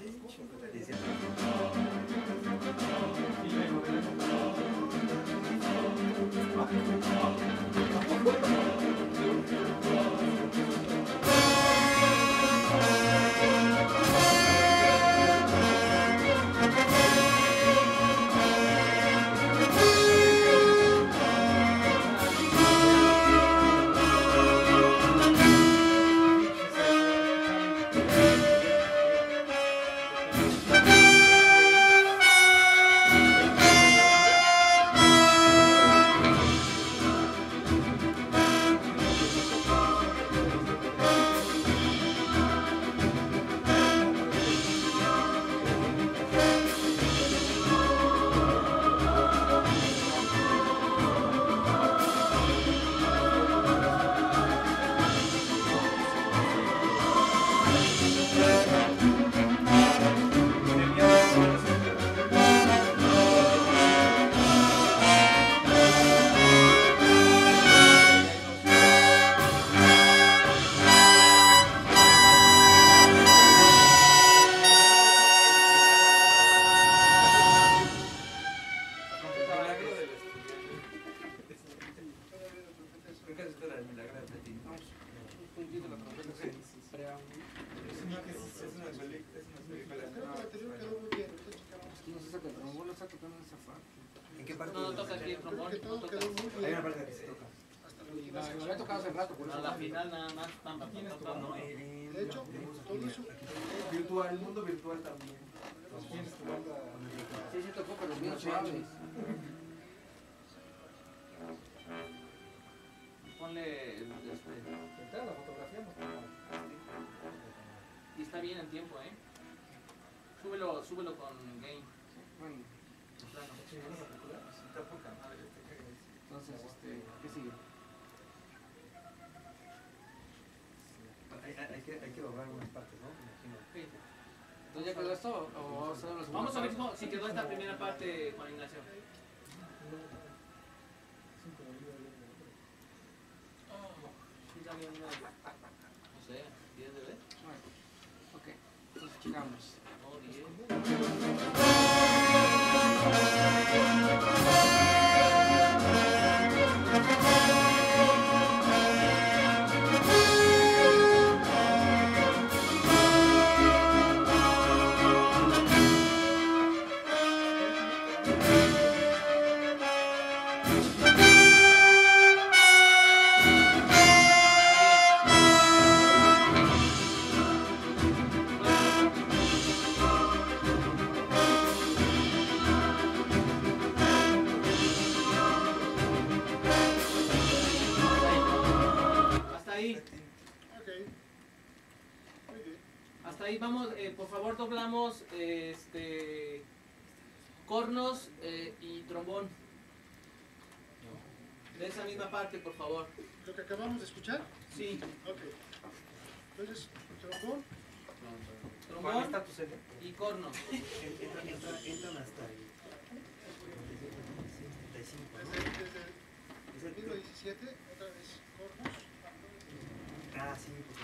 Amérique, des ¿En qué parte? No, no toca aquí el trombón. Creo que no toca. quedó muy Hay bien. una parte que se toca. Hasta la No, última lo había tocado hace rato, por No, eso. la final nada más. No, en- en- De hecho, tenemos aquí, todo eso- aquí. Virtual, el mundo virtual también. ¿Tienes tu banda? Sí, sí tocó, pero bien suaves. Y está bien en tiempo, ¿eh? Súbelo, súbelo con game. Bueno, plano. Está poca madre, te cagas. entonces, este, ¿qué sigue? Hay, hay- hay que, hay que doblar algunas partes, ¿no? Me imagino. ¿Entonces ya quedó esto o vamos a segunda Vamos a ver si quedó esta primera parte, Juan Ignacio. Sí, también una- No sé, 10 de ver. Bueno, ok, entonces ahí, Ok. Muy bien. hasta ahí vamos, eh, por favor doblamos eh, este cornos eh, y trombón. De esa misma parte, por favor. Lo que acabamos de escuchar. Sí, Ok. Entonces, trombón. ¿Cuál trombón está tu y cornos. Entran, entran, entran hasta 75, Desde, el- 2017, otra vez. Ah, sí, pues